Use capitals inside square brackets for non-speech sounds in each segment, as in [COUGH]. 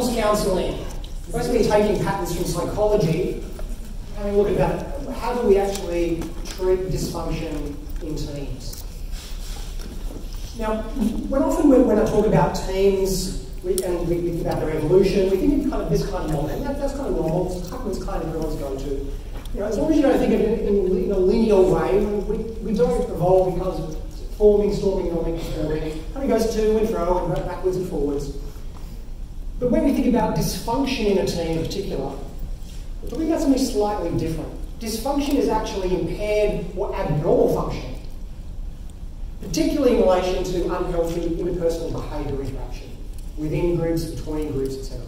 couples counselling. Basically, taking patterns from psychology, having a look at that. How do we actually treat dysfunction in teams? Now, when often when, when I talk about teams, we, and we think about their evolution, we think of kind of this kind of model, and that, that's kind of normal, it's kind of everyone's go to. You know, as long as you don't think of it in, in, a linear way, we, we don't evolve because of forming, storming, norming. It kind of goes to and fro and backwards and forwards. But when we think about dysfunction in a team in particular, we're talking about something slightly different. Dysfunction is actually impaired or abnormal function, particularly in relation to unhealthy interpersonal behaviour interaction within groups, between groups, etc.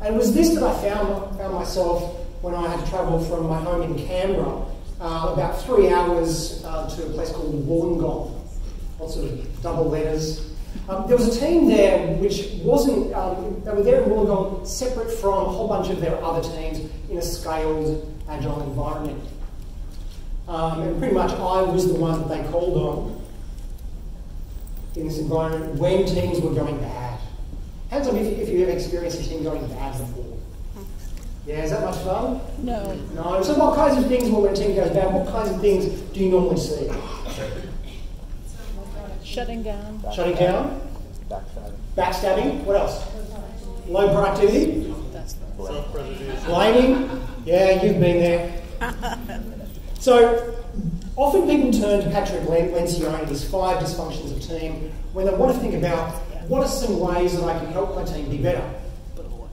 And it was this that I found, found myself when I had to travel from my home in Canberra, uh, about three hours uh, to a place called Wollongong. Lots of double letters. Um, there was a team there which wasn't, um, they were there in Wollongong separate from a whole bunch of their other teams in a scaled, agile environment. Um, and pretty much I was the one that they called on in this environment when teams were going bad. Hands up if, if you've ever experienced a team going bad before. Yeah, is that much fun? No. No. So what kinds of things, well, when a team goes bad, what kinds of things do you normally see? Shutting down. Shutting down? Backstabbing. Backstabbing? What else? Low productivity? Blaming? Yeah, you've been there. [LAUGHS] So often people turn to Patrick Lencioni and his five dysfunctions of team when they want to think about what are some ways that I can help my team be better.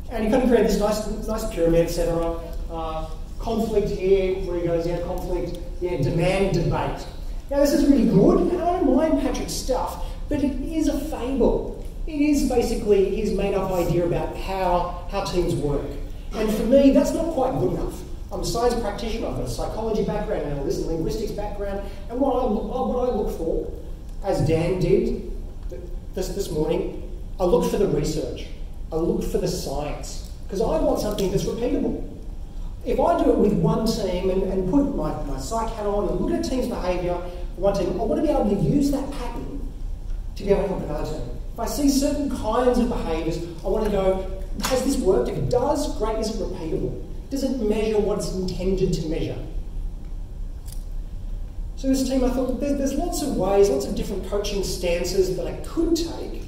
And he kind of created this nice, nice pyramid, etc. Uh, conflict here, where he goes, yeah, conflict, yeah, demand debate. Now this is really good, and I don't mind Patrick's stuff, but it is a fable. It is basically his made up idea about how, how teams work. And for me, that's not quite good enough. I'm a science practitioner, I've got a psychology background, and a linguistics background, and what I, look, what I look for, as Dan did this, this morning, I look for the research, I look for the science, because I want something that's repeatable. If I do it with one team and, and put my, my psych hat on and look at a team's behaviour, team, I want to be able to use that pattern to be able to help another team. If I see certain kinds of behaviours, I want to go, has this worked? If it does, great, is repeatable? Does it measure what it's intended to measure? So this team, I thought there's, lots of ways, lots of different coaching stances that I could take.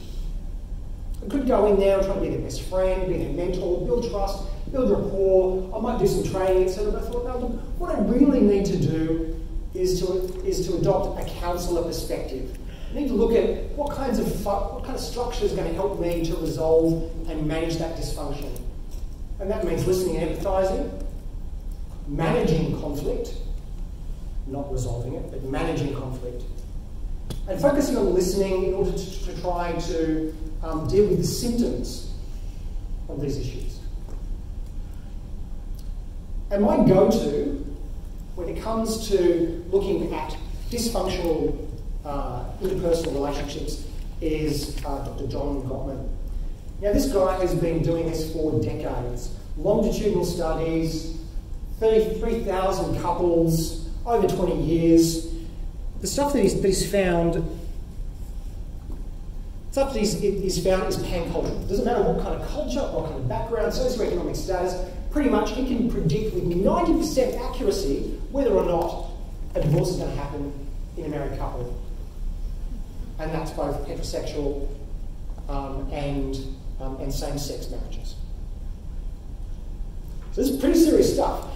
I could go in there and try to be their best friend, be their mentor, build trust, build rapport. I might do some training, etc. But I thought, no, what I really need to do is to, is to adopt a counsellor perspective. I need to look at what kinds of what kind of structure is going to help me to resolve and manage that dysfunction. And that means listening and empathising, managing conflict, not resolving it, but managing conflict, and focusing on listening in order to, to try to um, deal with the symptoms of these issues. And my go to when it comes to looking at dysfunctional uh, interpersonal relationships is uh, Dr. John Gottman. Now, this guy has been doing this for decades. Longitudinal studies, 33,000 couples, over 20 years. The stuff that he's, that he's found, stuff that he's found is pan-cultural. It doesn't matter what kind of culture, what kind of background, socioeconomic status, pretty much it can predict with 90% accuracy whether or not a divorce is going to happen in a married couple. And that's both heterosexual um, and um, and same-sex marriages. So this is pretty serious stuff.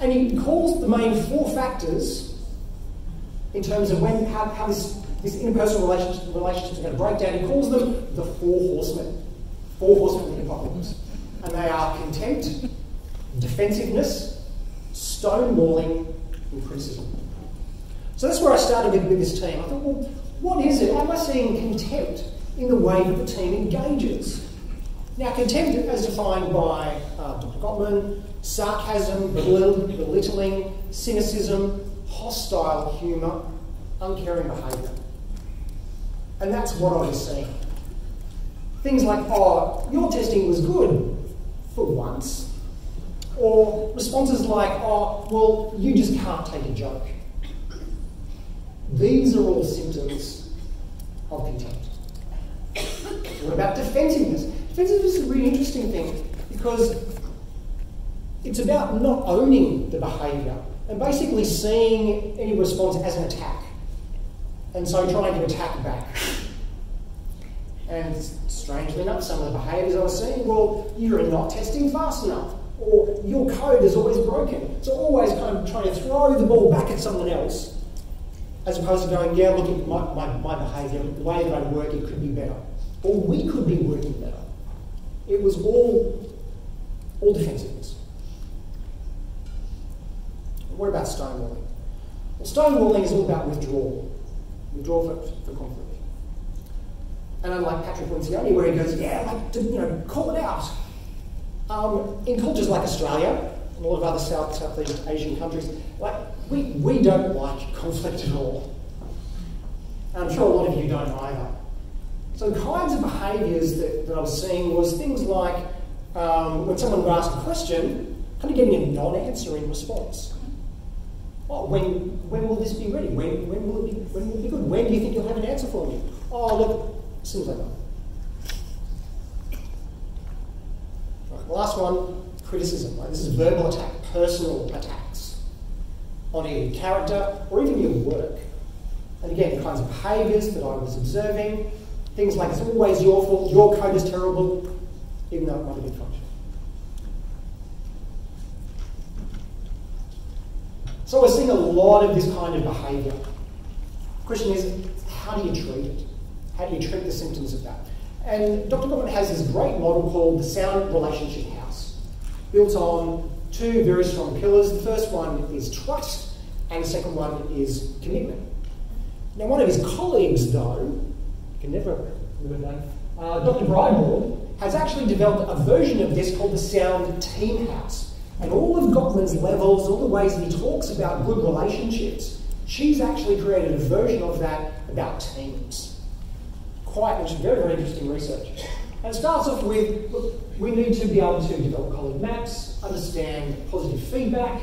And he calls the main four factors in terms of when how, how this, this interpersonal relationship, relationships are going to break down. He calls them the four horsemen. Four horsemen of the apocalypse. And they are contempt, defensiveness, stonewalling, and criticism. So that's where I started with, this team. I thought, well, what is it? Am I seeing contempt in the way that the team engages. Now, contempt, as defined by uh, Dr. Gottman, sarcasm, belittling, cynicism, hostile humour, uncaring behaviour. And that's what I was seeing. Things like, oh, your testing was good, for once. Or responses like, oh, well, you just can't take a joke. These are all symptoms of contempt. What about defensiveness? Defensiveness is a really interesting thing because it's about not owning the behaviour and basically seeing any response as an attack. And so trying to attack back. And strangely enough, some of the behaviours I was seeing, well, you're not testing fast enough, or your code is always broken. So always kind of trying to throw the ball back at someone else, as opposed to going, yeah, look at my, my, my behaviour, the way that I work, it could be better. Or we could be working better. It was all, all defensiveness. What about stonewalling? Well, stonewalling is all about withdrawal. withdrawal for, for conflict. And unlike Patrick Lencioni, where he goes, yeah, like, to, you know, call it out. Um, in cultures like Australia and a lot of other South, Southeast Asian countries, like, we, we don't like conflict at all. And I'm sure a lot of you don't either. So the kinds of behaviours that, that I was seeing was things like um, when someone would ask a question, kind of getting a non-answer in response. Oh, when, when will this be ready? When, when, will it be, when will it be good? When do you think you'll have an answer for me? Oh, look, as Right, last one, criticism. Right? This is verbal attack, personal attacks on your character or even your work. And again, the kinds of behaviours that I was observing, things like it's always your fault, your code is terrible, even though it might have been functional. So we're seeing a lot of this kind of behaviour. The question is, how do you treat it? How do you treat the symptoms of that? And Dr. Gottman has this great model called the Sound Relationship House, built on two very strong pillars. The first one is trust, and the second one is commitment. Now, one of his colleagues, though, can never remember that, uh, Dr. Brideboard, has actually developed a version of this called the Sound Team House. And all of Gottman's levels, all the ways he talks about good relationships, she's actually created a version of that about teams. Quite, is very, very interesting research. And it starts off with look, we need to be able to develop colleague maps, understand positive feedback,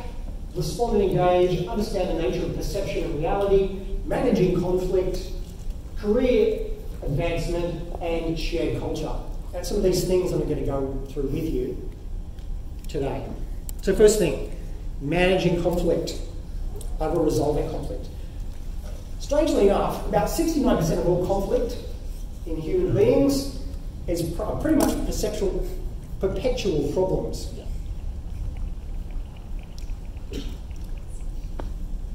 respond and engage, understand the nature of perception and reality, managing conflict, career advancement, and shared culture. That's some of these things that I'm going to go through with you today. So first thing, managing conflict over resolving conflict. Strangely enough, about 69% of all conflict in human beings is pretty much perceptual, perpetual problems.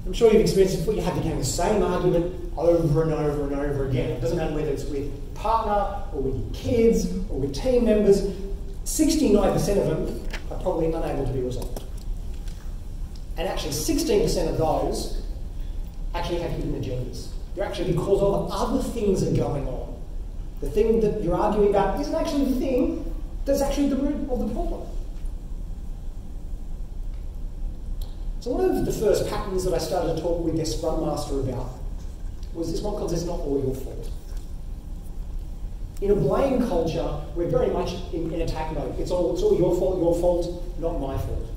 I'm sure you've experienced before, you have to have the same argument over and over and over again. It doesn't matter whether it's with a partner or with your kids or with team members, 69% of them are probably unable to be resolved. And actually, 16% of those actually have hidden agendas. They're actually because of other things are going on. The thing that you're arguing about isn't actually the thing that's actually the root of the problem. So one of the first patterns that I started to talk with their Scrum Master about was this one called It's Not All Your Fault. In a blame culture, we're very much in, in attack mode. It's all, it's all your fault, your fault, not my fault.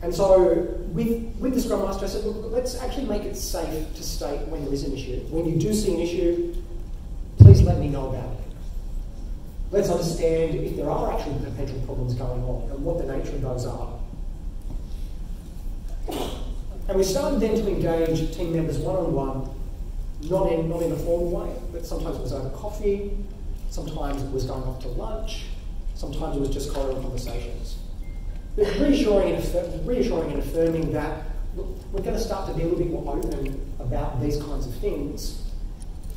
And so with, with the Scrum Master, I said, look, let's actually make it safe to state when there is an issue. When you do see an issue, please let me know about it. Let's understand if there are actual potential problems going on and what the nature of those are. And we started then to engage team members one-on-one not in, not in a formal way, but sometimes it was over coffee, sometimes it was going off to lunch, sometimes it was just corridor conversations. Reassuring and, reassuring and affirming that look, we're going to start to be a little bit more open about these kinds of things,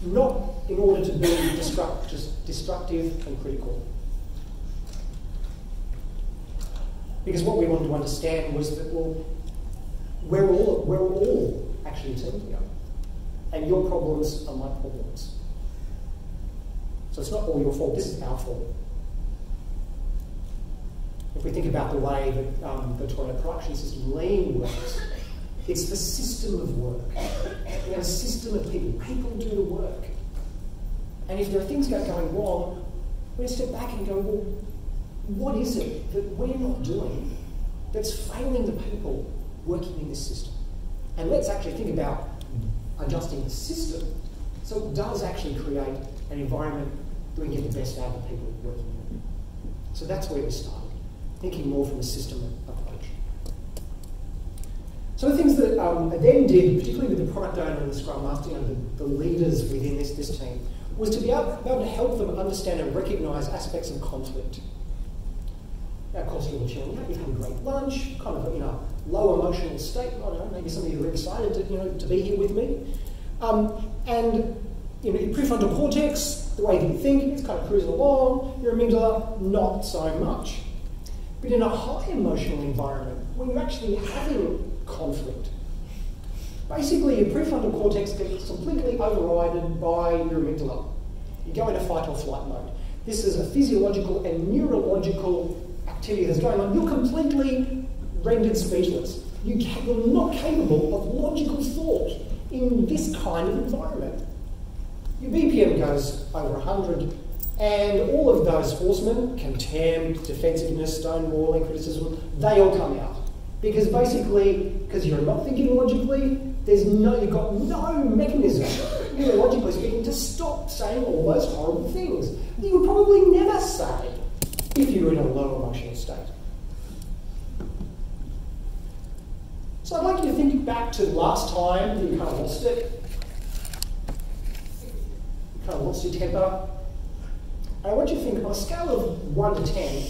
not in order to be destruct, just destructive and critical. Because what we wanted to understand was that, well, we're all, we're all actually a team here and your problems are my problems. So it's not all your fault, this is our fault. If we think about the way that um, the Toyota production system, lean works, it's the system of work. We have a system of people. People do the work. And if there are things going wrong, we step back and go, well, what is it that we're not doing that's failing the people working in this system? And let's actually think about adjusting the system so it does actually create an environment that we get the best out of the people working in it. So that's where we started, thinking more from a system approach. So the things that um, I then did, particularly with the product owner and the Scrum Master, you know, the, the leaders within this, this team, was to be able, be able to help them understand and recognise aspects of conflict. Now, of course, you're chilling out, you've had a great lunch, kind of in a low emotional state. I don't know, maybe some of you are excited to, you know, to be here with me. Um, and you know, your prefrontal cortex, the way that you think, it's kind of cruising along. Your amygdala, not so much. But in a high emotional environment, when you're actually having conflict, basically your prefrontal cortex gets completely overridden by your amygdala. You go into fight or flight mode. This is a physiological and neurological activity that's going on. You're completely rendered speechless. You are not capable of logical thought in this kind of environment. Your BPM goes over 100, and all of those horsemen, contempt, defensiveness, stonewalling, criticism, they all come out. Because basically, because you're not thinking logically, there's no, you've got no mechanism, [LAUGHS] neurologically speaking, to stop saying all those horrible things that you would probably never say if you were in a low emotional state. So I'd like you to think back to last time that you kind of lost it. You kind of lost your temper. And I want you to think on a scale of 1 to 10,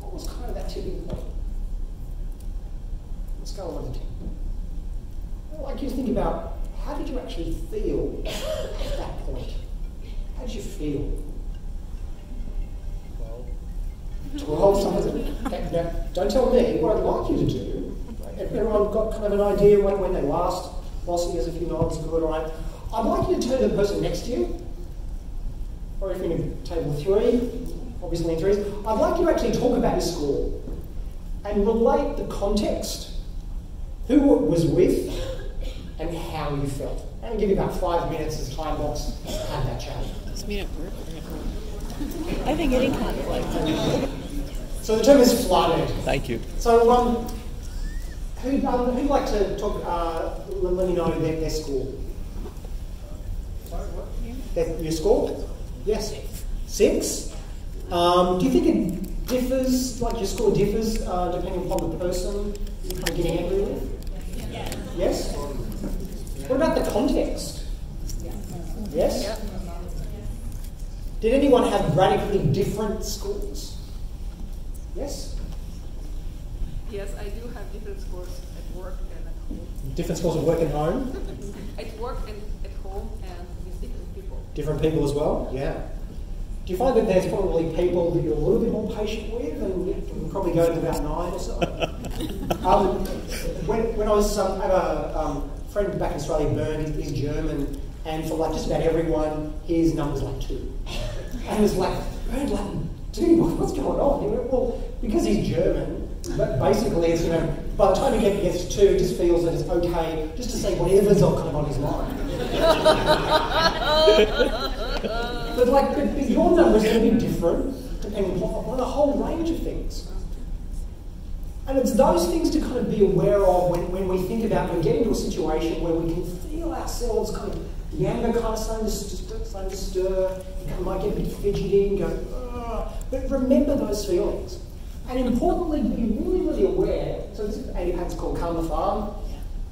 what was kind of that tipping point? On a scale of 1 to 10. I'd like you to think about how did you actually feel at that point? How did you feel? 12 something. Don't tell me. What I'd like you to do If everyone got kind of an idea when, when they last? Bossy has a few nods, good, all right. I'd like you to turn to the person next to you, or if you're in table three, obviously in threes, I'd like you to actually talk about your score and relate the context, who it was with, and how you felt. I'm going to give you about five minutes as time box to have that chat. Let's meet at work or. I've been getting conflict. So the term is flooded. Thank you. So um, who, um, who'd like to talk, uh, let, let me know their, their score? Sorry, what? Their, your score? Yes. Six? Um, do you think it differs, like your score differs, uh, depending upon the person you're kind of getting angry with? Yeah. Yes? What about the context? Yes? Did anyone have radically different scores? Yes? Yes, I do have different scores at work and at home. Different scores at work and home? [LAUGHS] at work and at home and with different people. As well? Yeah. Do you find that there's probably people that you're a little bit more patient with and you can probably go to about nine or so? [LAUGHS] um, when, when I was, um, I have a um, friend back in Australia, Bern, he's German, and for like just about everyone, his number's like two. And it was like, like, dude, what's going on? He went, well, because he's German, but basically, it's, you know, by the time he gets to two, he just feels that it's okay just to say whatever's kind of on his mind. [LAUGHS] but like, but, your numbers to be different depending on a whole range of things. And it's those things to kind of be aware of when, when we think about when we get into a situation where we can feel ourselves kind of, the anger kind of starting to, starting to stir, you kind of might get a bit fidgety and go, Ugh. but remember those feelings. And importantly, be really, really aware. So this is Patton's called Calm the Farm.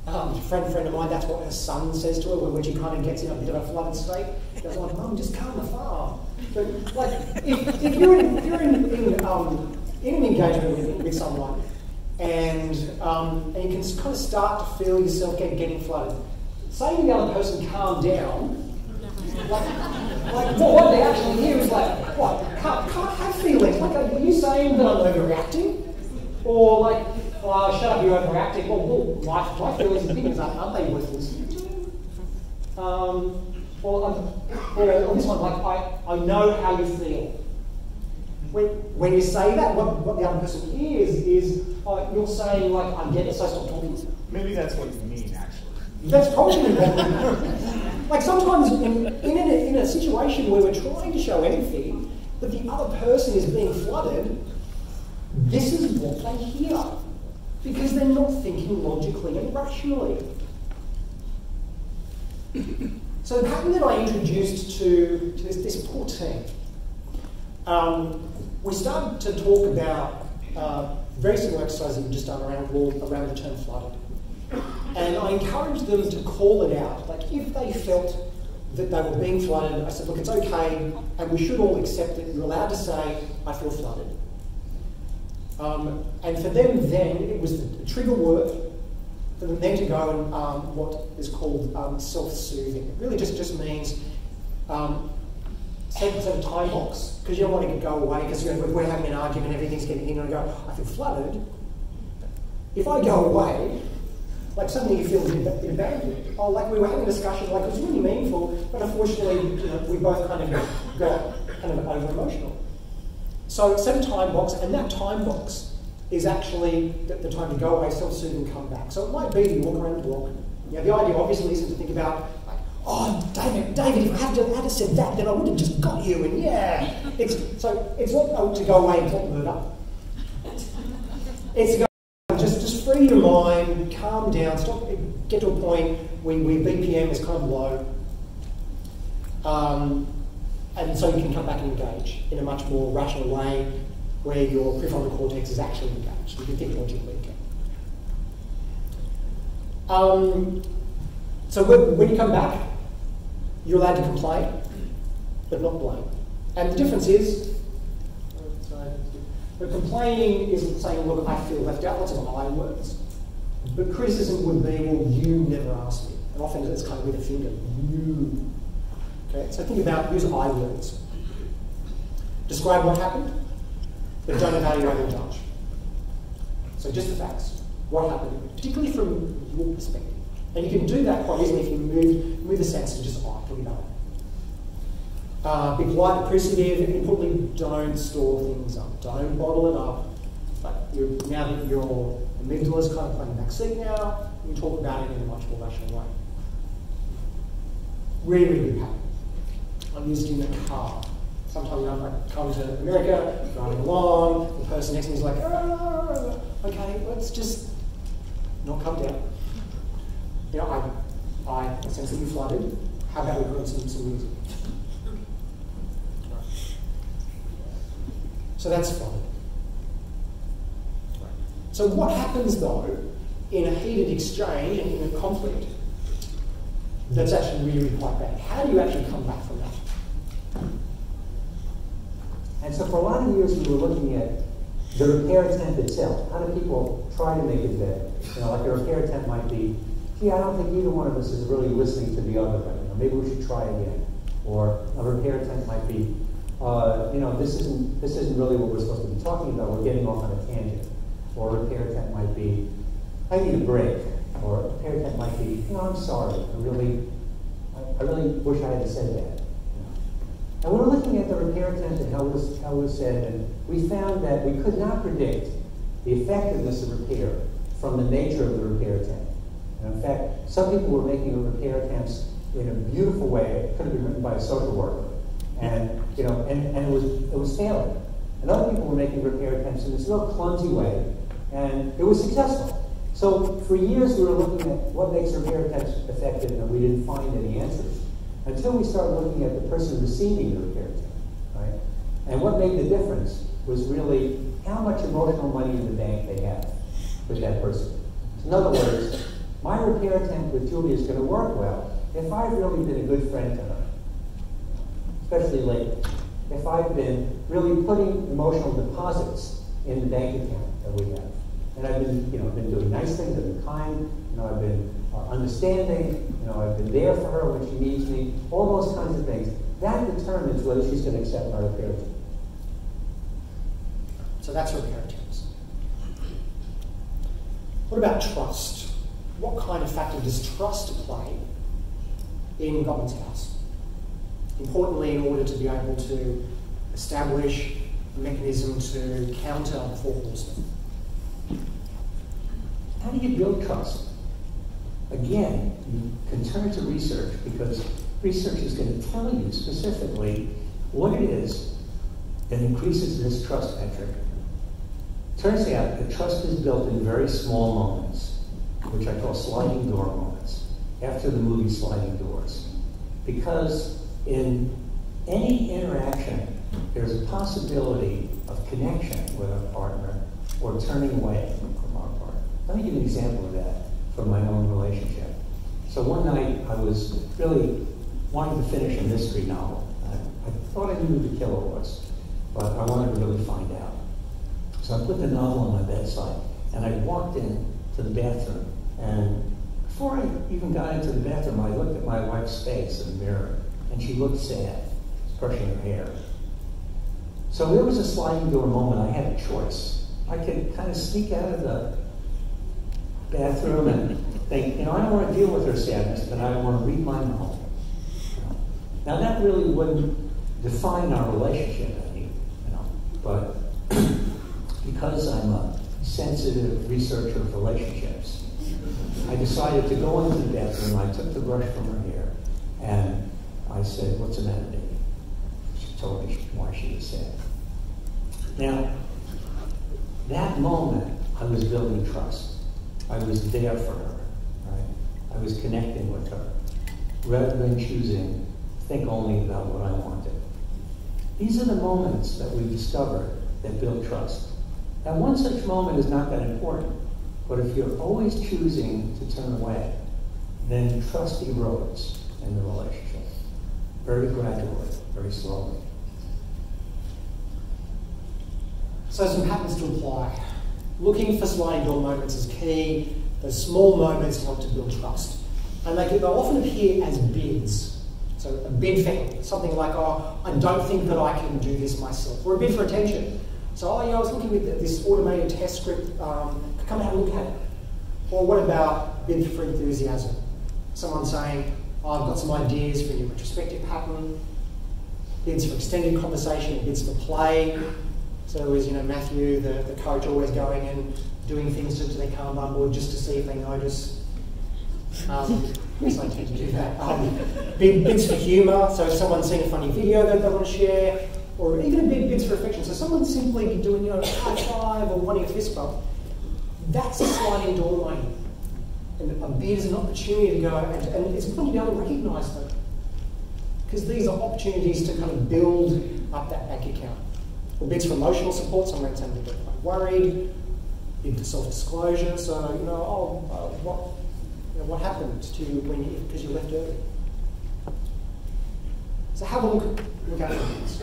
Um, a friend, friend of mine, that's what her son says to her when, she kind of gets in a bit of a flooded state. Goes, like, Mum, just calm the farm. But like, if, if you're in, if you're in, in, um, in an engagement with, with someone and, um, and you can kind of start to feel yourself get, getting flooded, saying to the other person, calm down, like, like what they actually hear is like, what? Can't, can't have feelings. Like, are you saying that I'm overreacting? Or like, oh, shut up, you're overreacting. Well, well my, my feelings and opinions aren't, aren't they worth listening to? Um, or, um, or, or this one, like, I, I know how you feel. When, when you say that, what, what the other person hears is uh, you're saying, like, I get it, so stop talking. Maybe that's what you mean, actually. That's probably what Like sometimes in, in, a, in a situation where we're trying to show empathy, but the other person is being flooded, this is what they hear because they're not thinking logically and rationally. so the pattern that I introduced to, to this, this poor team, um, we started to talk about uh, very similar exercises that we've just done around, around the term flooded. And I encouraged them to call it out. Like if they felt that they were being flooded, I said, look, it's okay, and we should all accept it. You're allowed to say, I feel flooded. Um, and for them then, it was the trigger word for them then to go and um, what is called um, self-soothing. It really just, just means um, set, a time box, because you don't want to go away, because you know, we're having an argument, everything's getting in, and I go, I feel flooded. If I go away, like suddenly you feel abandoned. Oh, like we were having a discussion, like it was really meaningful, but unfortunately, you know, we both kind of got kind of over emotional. So set a time box, and that time box is actually the, time to go away, self-soothe, and come back. So it might be you walk around the block. Yeah, the idea obviously isn't to think about like, oh, David, David, if I had to, had said that, then I would have just got you, and yeah. It's, so it's not to go away and plot murder. It's to go just, just free your mind, calm down, stop, get to a point where, where BPM is kind of low. Um, and so you can come back and engage in a much more rational way where your prefrontal cortex is actually engaged. You can think logically again. Um, so when you come back, you're allowed to complain, but not blame. And the difference is, but complaining isn't saying, look, I feel left out, lots of I words. But criticism would be, well, you never asked me. And often it's kind of with a finger, you. So think about, use I words. Describe what happened, but don't evaluate or judge. So just the facts. What happened, particularly from your perspective. And you can do that quite easily if you move, move the sense to just oh, I, put it up. Be polite, appreciative, and importantly, don't store things up. Don't bottle it up. But now that your amygdala is kind of playing back seat now, you talk about it in a much more rational way. Really, really habit. I'm in the car. Sometimes I come to America, driving along, the person next to me is like, ah, okay, let's just not come down. You know, I, I sense that you flooded. How about we put some, some music? So that's fine. So what happens though in a heated exchange and in a conflict that's actually really quite bad? How do you actually come back from that? And so for a lot of years we were looking at the repair attempt itself. How do people try to make it better? You know, like a repair attempt might be, gee, I don't think either one of us is really listening to the other right now. Maybe we should try again. Or a repair attempt might be, uh, you know, this isn't, this isn't really what we're supposed to be talking about. We're getting off on a tangent. Or a repair attempt might be, I need a break. Or a repair attempt might be, I'm sorry. I really, I, I really wish I had said that. And we were looking at the repair attempt how was said, and we found that we could not predict the effectiveness of repair from the nature of the repair attempt. And in fact, some people were making repair attempts in a beautiful way. It could have been written by a social worker. And, you know, and, and it, was, it was failing. And other people were making repair attempts in this little clumsy way, and it was successful. So for years we were looking at what makes repair attempts effective, and we didn't find any answers until we started looking at the person receiving the repair attempt, right? And what made the difference was really how much emotional money in the bank they have with that person. In other words, my repair attempt with Julie is going to work well if I've really been a good friend to her, especially lately. If I've been really putting emotional deposits in the bank account that we have. And I've been, you know, been doing nice things, I've been kind, you know, I've been uh, understanding, you know, I've been there for her when she needs me, all those kinds of things. That determines whether she's going to accept my repair attempt. So that's repair attempts. What about trust? What kind of factor does trust play in Gottman's house? Importantly, in order to be able to establish a mechanism to counter horsemen. How do you build trust? Again, you can turn to research because research is going to tell you specifically what it is that increases this trust metric Turns out that trust is built in very small moments, which I call sliding door moments, after the movie Sliding Doors. Because in any interaction, there's a possibility of connection with our partner or turning away from our partner. Let me give you an example of that from my own relationship. So one night I was really wanting to finish a mystery novel. I, I thought I knew who the killer was, but I wanted to really find out. So I put the novel on my bedside and I walked in to the bathroom. And before I even got into the bathroom, I looked at my wife's face in the mirror and she looked sad, brushing her hair. So there was a sliding door moment. I had a choice. I could kind of sneak out of the bathroom and think, you know, I don't want to deal with her sadness, but I want to read my novel. Now that really wouldn't define our relationship any, you know, but [CLEARS THROAT] because I'm a sensitive researcher of relationships, I decided to go into the bathroom. I took the brush from her hair and I said, What's the matter, baby? She told me why she was sad. Now, that moment, I was building trust. I was there for her. Right? I was connecting with her rather than choosing think only about what I wanted. These are the moments that we discover that build trust. Now, one such moment is not that important, but if you're always choosing to turn away, then trust erodes in the relationship very gradually, very slowly. So some patterns to apply. Looking for sliding door moments is key. Those small moments help to build trust. And they, they'll often appear as bids. So a bid for something like, oh, I don't think that I can do this myself. Or a bid for attention. So, oh yeah, I was looking at this automated test script, um, come and have a look at it. Or what about bid for enthusiasm? Someone saying, oh, I've got some ideas for a new retrospective pattern, bids for extended conversation, bids for play. So is, you know, Matthew, the, the coach, always going and doing things to, to their Kanban board just to see if they notice. Um, yes, I tend to do that. Um, bids for humour, so if someone's seen a funny video that they want to share, or even a big bits for affection. So someone simply doing, you know, a high five or wanting a fist bump, that's a sliding door moment. And a bid is an opportunity to go, and, and it's important to be able to recognise them. Because these are opportunities to kind of build up that bank account. Or bids for emotional support, someone saying they're quite worried, for self-disclosure, so, you know, oh, uh, what, you know, what happened to you when you, because you left early? So have a look, look at things.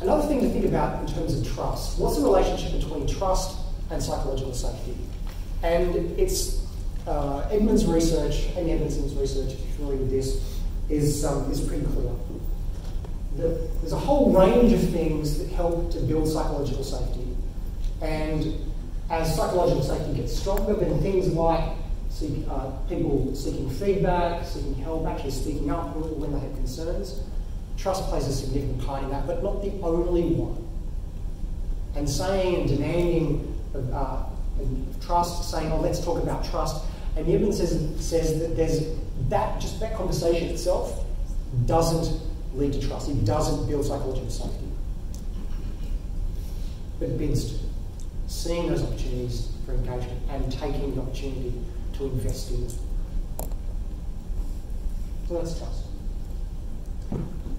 Another thing to think about in terms of trust. What's the relationship between trust and psychological safety? And it's uh, Edmonds' research, Amy Edmondson's research, if you're familiar with this, is, um, is pretty clear. The, there's a whole range of things that help to build psychological safety. And as psychological safety gets stronger, then things like seek, uh, people seeking feedback, seeking help, actually speaking up when they have concerns, trust plays a significant part in that, but not the only one. And saying and demanding uh, trust, saying, oh, let's talk about trust. And Yevon says, says that there's that, just that conversation itself doesn't lead to trust. It doesn't build psychological safety. But it bids to. Seeing those opportunities for engagement and taking the opportunity to invest in them. So that's trust.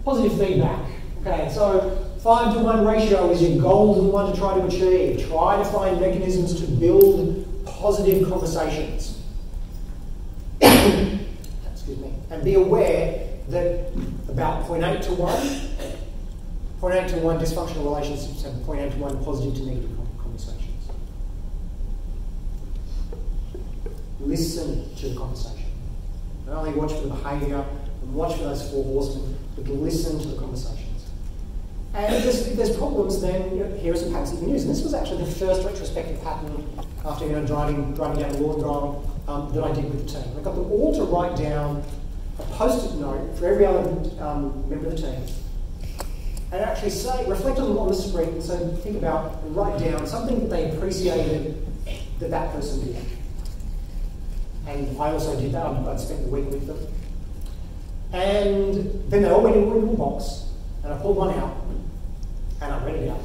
Positive feedback. Okay, so five to one ratio is your golden one to try to achieve. Try to find mechanisms to build positive conversations. [COUGHS] Excuse me. And be aware that about 0.8 to 1, 0.8 to 1 dysfunctional relationships have 0.8 to 1 positive to negative conversations. Listen to the conversation. Not only watch for the behaviour and watch for those four horsemen, but listen to the conversations. And if there's, if there's problems, then you know, some patterns use. And this was actually the first retrospective pattern after you know, driving, driving down the Wollongong um, that I did with the team. I got them all to write down a post-it note for every other um, member of the team. And actually say, reflect on, on the screen, so think about and write down something that they appreciated that that person did. And I also did that, I'd spent the week with them. And then they all went into a box, and I pulled one out, and I read it out.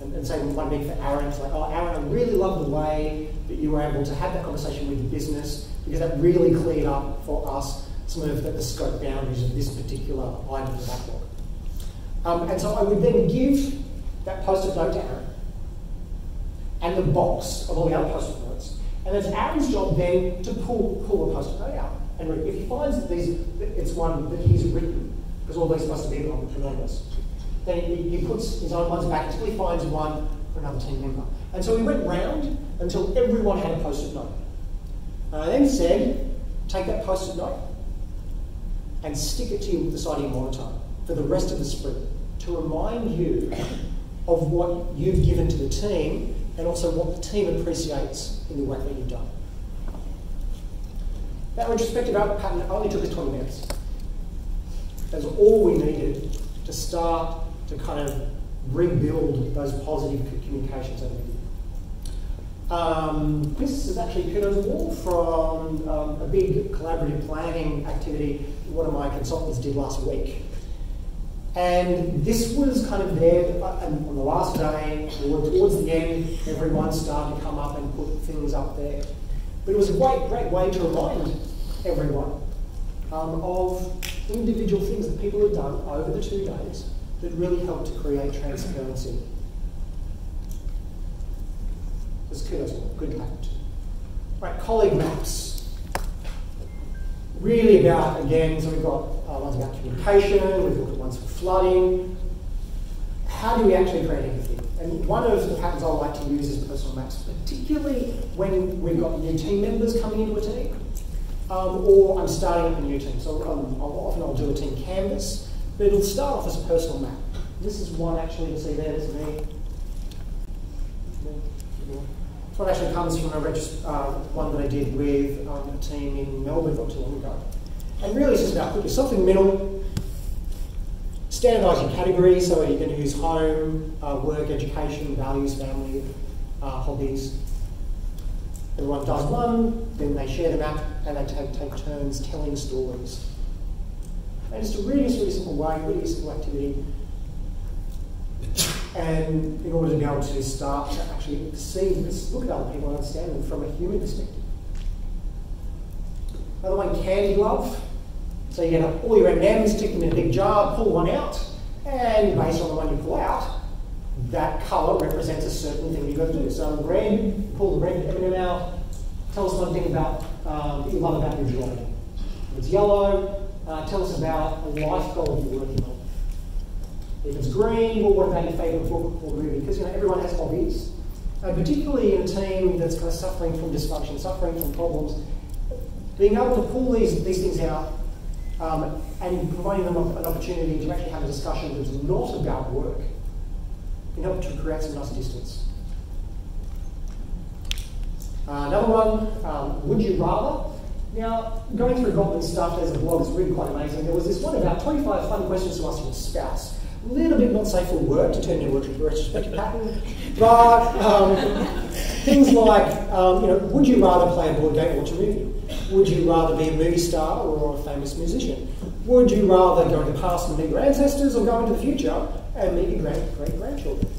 And and, and say one big for Aaron, it's like, oh, Aaron, I really love the way that you were able to have that conversation with the business because that really cleared up for us some of the, scope boundaries of this particular item of the backlog. Um, and so I would then give that post-it note to Aaron and the box of all the other post-it notes. And it's Aaron's job then to pull, pull a post-it note out. And if he finds that these, it's one that he's written, because all these must have been anonymous, then he, he puts his own ones back until he finds one for another team member. And so we went round until everyone had a post-it note. And I then said, take that post-it note and stick it to you with the your monitor for the rest of the sprint to remind you of what you've given to the team and also what the team appreciates in the work that you've done. That retrospective output pattern only took us 20 minutes. That's all we needed to start to kind of rebuild those positive communications over the um, this is actually kudos wall from um, a big collaborative planning activity one of my consultants did last week. And this was kind of there uh, on the last day, or towards the end, everyone started to come up and put things up there. But it was a great, great way to remind everyone um, of individual things that people had done over the two days that really helped to create transparency. This kudos, good act. Right, colleague maps. Really about, again, so we've got uh, ones about communication, we've looked at ones for flooding. How do we actually create anything? And one of the patterns I like to use is personal maps, particularly when we've got new team members coming into a team, um, or I'm starting up a new team. So um, often I'll do a team canvas, but it'll start off as a personal map. This is one actually, you see there, there's me. One actually comes from a uh, one that I did with um, a team in Melbourne not too long ago. And really it's just about put yourself in the middle, standardise your categories so you can use home, uh, work, education, values, family, uh, hobbies. Everyone does one, then they share the map and they take, take turns telling stories. And it's a really, really simple way, really simple activity. And in order to be able to start to actually see, look at other people and understand them from a human perspective. Another one, candy glove. So you get all your M&Ms, stick them in a big jar, pull one out, and based on the one you pull out, that colour represents a certain thing you've got to do. So red, pull the red M&M out, tell us one thing about um, you love about your job. If it's yellow, uh, tell us about a life goal you're working on. If it's green, well, what about your favourite book or movie? Because you know everyone has hobbies, uh, particularly in a team that's kind of suffering from dysfunction, suffering from problems. Being able to pull these, these things out um, and providing them an opportunity to actually have a discussion that's not about work can help to create some nice distance. Uh, another one, um, would you rather? Now, going through Gottman's stuff, there's a blog that's really quite amazing. There was this one about 25 fun questions to ask your spouse. A little bit not safe for work to turn into a retrospective pattern, but um, things like, um, you know, would you rather play a board game or watch a movie? Would you rather be a movie star or a famous musician? Would you rather go into the past and meet your ancestors or go into the future and meet your great great grandchildren?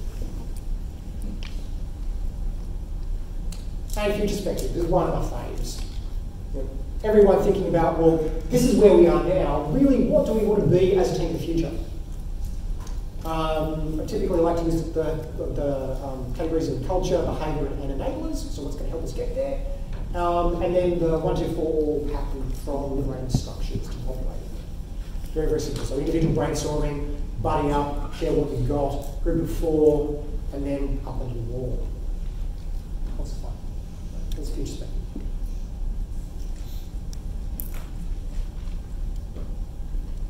And future perspective is one of my faves. You know, everyone thinking about, well, this is where we are now. Really, what do we want to be as a team in the future? Um, I typically like to use the, the, the um, categories of culture, behaviour, and enablers, so what's going to help us get there. Um, and then the one, two, four all pattern from liberating structures to populate. Very, very simple. So individual brainstorming, buddy up, share what you've got, group of four, and then up onto the wall. Lots of fun. That's future spec.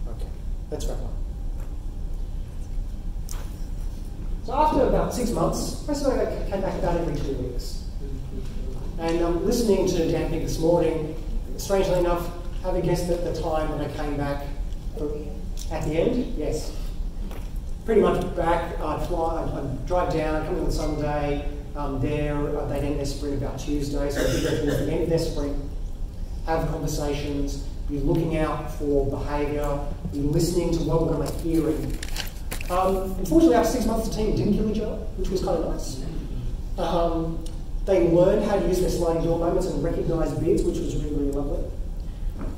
Okay, let's wrap up. So after about six months, I sort of came back about every two weeks. And um, listening to Dan Pink this morning, strangely enough, have a guess at the time when I came back at the end? Yes. Pretty much back, I'd fly, I'd, I'd drive down, come in on Sunday, um, there, uh, they'd end their sprint about Tuesday, so go towards the end of their sprint, have conversations, be looking out for behaviour, be listening to what we're going to hear Um, unfortunately, after six months, the team didn't kill each other, which was kind of nice. Um, they learned how to use their sliding door moments and recognise bids, which was really, really lovely.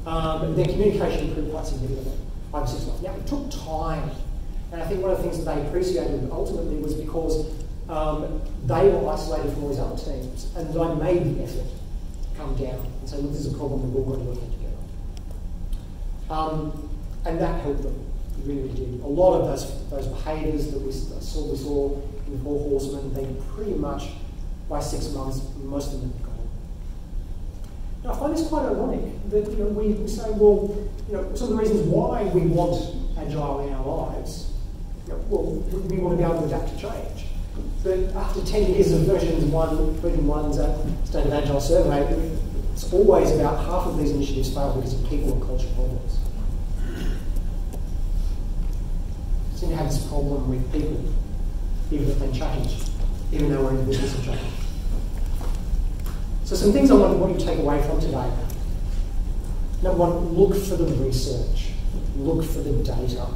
Um, and their communication improved quite significantly over six months. Now, it took time. And I think one of the things that they appreciated ultimately was because um, they were isolated from all these other teams, and I made the effort come down and say, look, this is a problem, we've all got to work on together. Um, and that helped them. Really, did. A lot of those, those behaviours that we saw, we saw in Four Horsemen, they pretty much, by six months, most of them had gone. Now, I find this quite ironic that you know, we, we say, well, you know, some of the reasons why we want agile in our lives, you know, well, we want to be able to adapt to change. But after 10 years of versions one, VersionOne's uh, State of Agile survey, it's always about half of these initiatives fail because of people and culture problems. Seem to have this problem with people, even if they change, even though we're in the business of change. So some things I want, want you to take away from today. Number one, look for the research. Look for the data.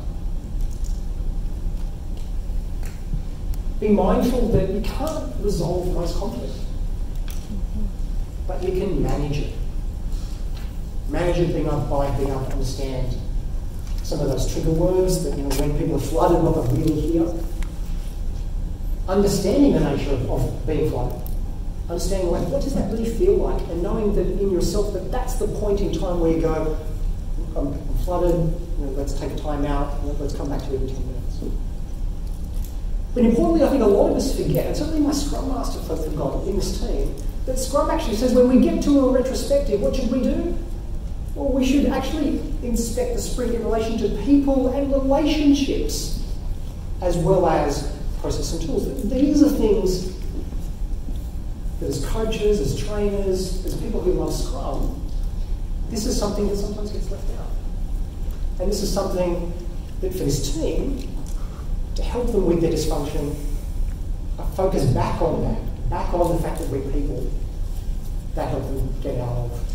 Be mindful that you can't resolve most conflict, but you can manage it. Manage it being up by being able to understand some of those trigger words that, you know, when people are flooded, what they really hear. Understanding the nature of, of being flooded. Understanding, like, what does that really feel like? And knowing that in yourself that that's the point in time where you go, I'm, I'm flooded, you know, let's take a time out, let's come back to it in 10 minutes. But importantly, I think a lot of us forget, and certainly my Scrum Master folks forgot in this team, that Scrum actually says when we get to a retrospective, what should we do? Well, we should actually inspect the sprint in relation to people and relationships, as well as process and tools. These are things that as coaches, as trainers, as people who love Scrum, this is something that sometimes gets left out. And this is something that for this team, to help them with their dysfunction, I focus back on that, back on the fact that we're people, that help them get out of.